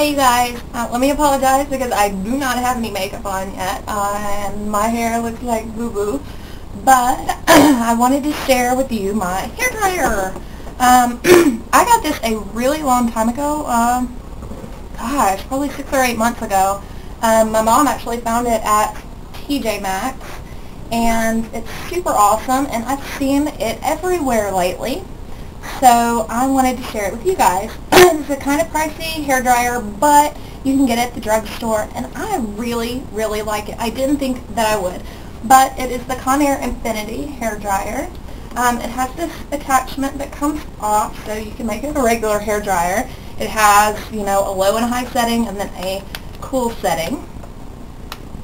Hey you guys, uh, let me apologize because I do not have any makeup on yet uh, and my hair looks like boo-boo but I wanted to share with you my hair dryer. Um, I got this a really long time ago, um, gosh, probably six or eight months ago. Um, my mom actually found it at TJ Maxx and it's super awesome and I've seen it everywhere lately so I wanted to share it with you guys. it's a kind of pricey hair dryer, but you can get it at the drugstore, and I really, really like it. I didn't think that I would, but it is the Conair Infinity hair dryer. Um, it has this attachment that comes off, so you can make it a regular hair dryer. It has, you know, a low and a high setting, and then a cool setting.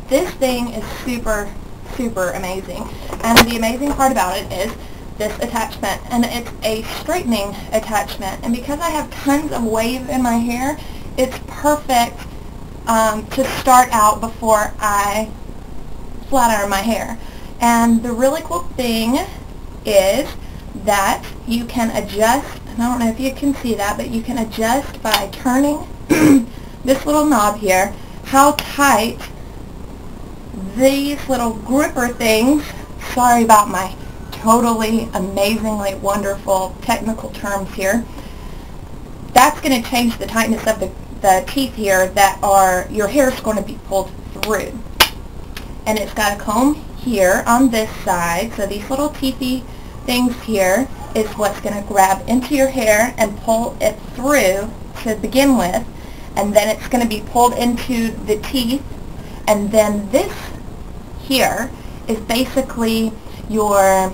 This thing is super, super amazing, and the amazing part about it is this attachment and it's a straightening attachment. And because I have tons of wave in my hair it's perfect um, to start out before I flat iron my hair. And the really cool thing is that you can adjust I don't know if you can see that but you can adjust by turning this little knob here how tight these little gripper things sorry about my totally amazingly wonderful technical terms here. That's going to change the tightness of the, the teeth here that are, your hair is going to be pulled through. And it's got a comb here on this side, so these little teethy things here is what's going to grab into your hair and pull it through to begin with, and then it's going to be pulled into the teeth, and then this here is basically your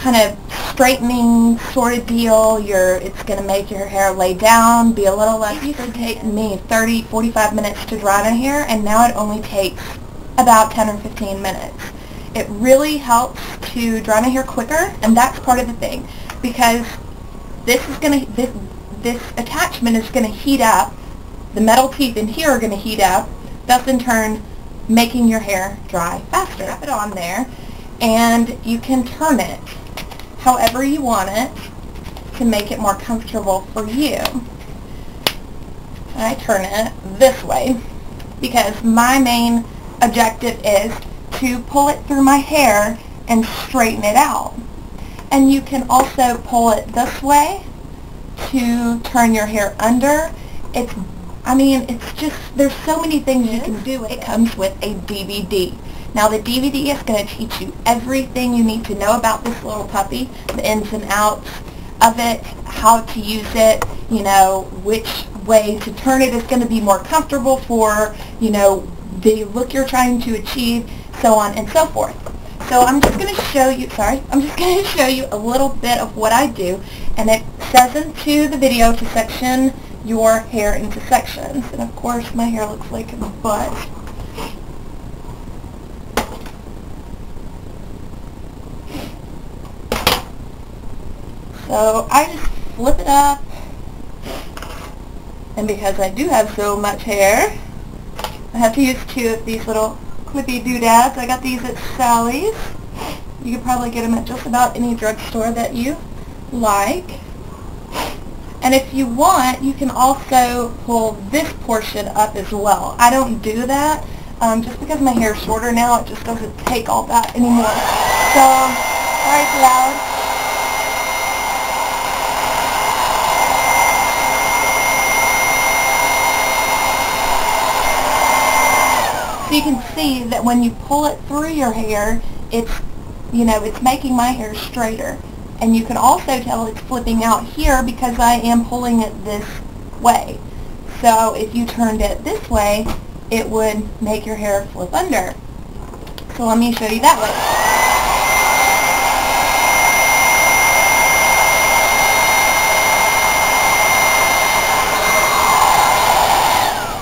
kind of straightening sort of deal. You're, it's going to make your hair lay down, be a little less. It used to take me 30, 45 minutes to dry my hair, and now it only takes about 10 or 15 minutes. It really helps to dry my hair quicker, and that's part of the thing, because this is going to, this, this attachment is going to heat up, the metal teeth in here are going to heat up, thus in turn making your hair dry faster. Wrap it on there, and you can turn it however you want it to make it more comfortable for you. I turn it this way because my main objective is to pull it through my hair and straighten it out. And you can also pull it this way to turn your hair under. It's, I mean, it's just, there's so many things you can do. It comes with a DVD. Now the DVD is going to teach you everything you need to know about this little puppy, the ins and outs of it, how to use it, you know, which way to turn it is going to be more comfortable for, you know, the look you're trying to achieve, so on and so forth. So I'm just going to show you, sorry, I'm just going to show you a little bit of what I do, and it says into the video to section your hair into sections, and of course my hair looks like a butt. So I just flip it up. And because I do have so much hair, I have to use two of these little clippy doodads. I got these at Sally's. You could probably get them at just about any drugstore that you like. And if you want, you can also pull this portion up as well. I don't do that. Um, just because my hair is shorter now, it just doesn't take all that anymore. So, sorry loud. So you can see that when you pull it through your hair, it's, you know, it's making my hair straighter. And you can also tell it's flipping out here because I am pulling it this way. So if you turned it this way, it would make your hair flip under. So let me show you that way.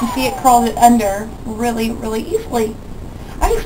You see it crawled it under really, really easily.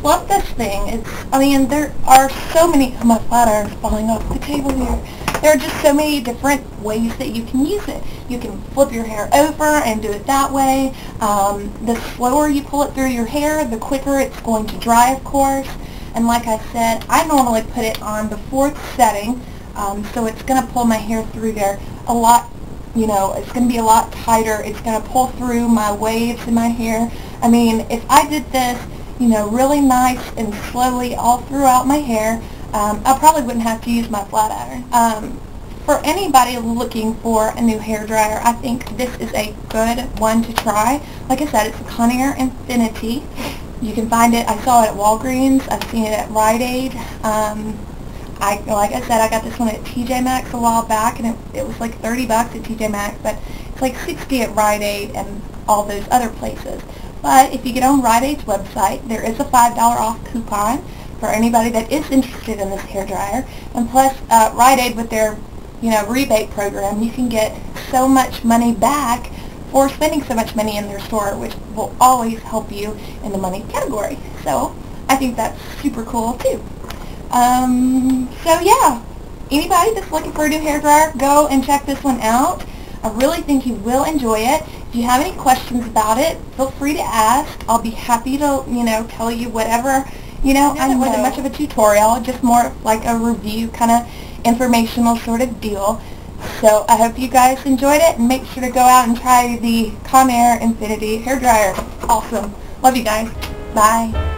Love this thing. It's, I mean, there are so many, oh, my flat iron's falling off the table here. There are just so many different ways that you can use it. You can flip your hair over and do it that way. Um, the slower you pull it through your hair, the quicker it's going to dry, of course. And like I said, I normally put it on the fourth setting, um, so it's going to pull my hair through there a lot you know, it's going to be a lot tighter. It's going to pull through my waves in my hair. I mean, if I did this, you know, really nice and slowly all throughout my hair, um, I probably wouldn't have to use my flat iron. Um, for anybody looking for a new hair dryer, I think this is a good one to try. Like I said, it's a Conair Infinity. You can find it, I saw it at Walgreens, I've seen it at Rite Aid. Um, I, like I said, I got this one at TJ Maxx a while back, and it, it was like 30 bucks at TJ Maxx, but it's like 60 at Rite Aid and all those other places. But if you get on Rite Aid's website, there is a $5 off coupon for anybody that is interested in this hair dryer. And plus, uh, Rite Aid with their you know, rebate program, you can get so much money back for spending so much money in their store, which will always help you in the money category. So I think that's super cool too. Um, so yeah, anybody that's looking for a new hair dryer, go and check this one out. I really think you will enjoy it. If you have any questions about it, feel free to ask. I'll be happy to, you know, tell you whatever, you know, I know it wasn't much of a tutorial, just more like a review kind of informational sort of deal. So I hope you guys enjoyed it, and make sure to go out and try the Conair Infinity hair dryer. Awesome. Love you guys. Bye.